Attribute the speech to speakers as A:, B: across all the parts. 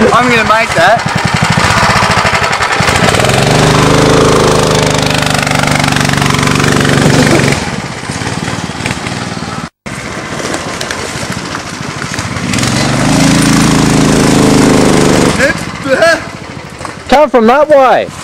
A: I'm gonna make that.
B: Come from that way.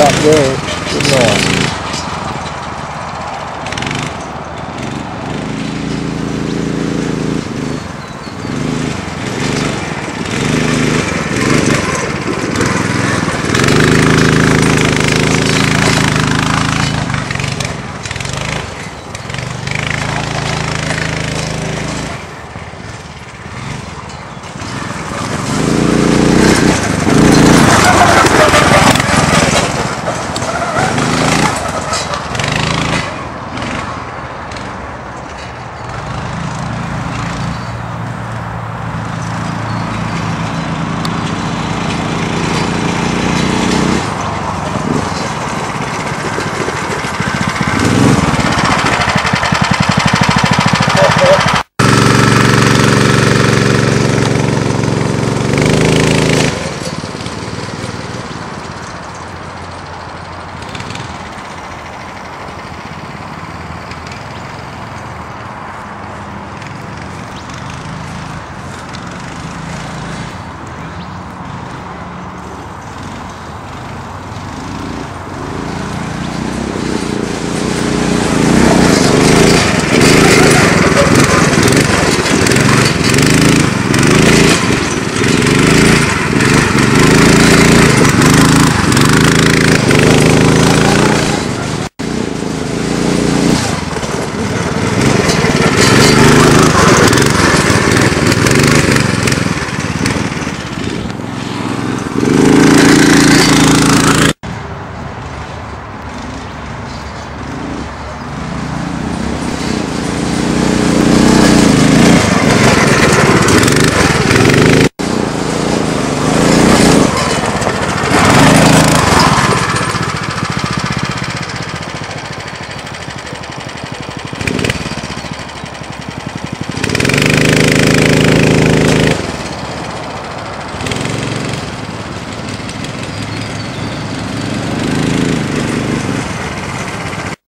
B: Up there. Good night.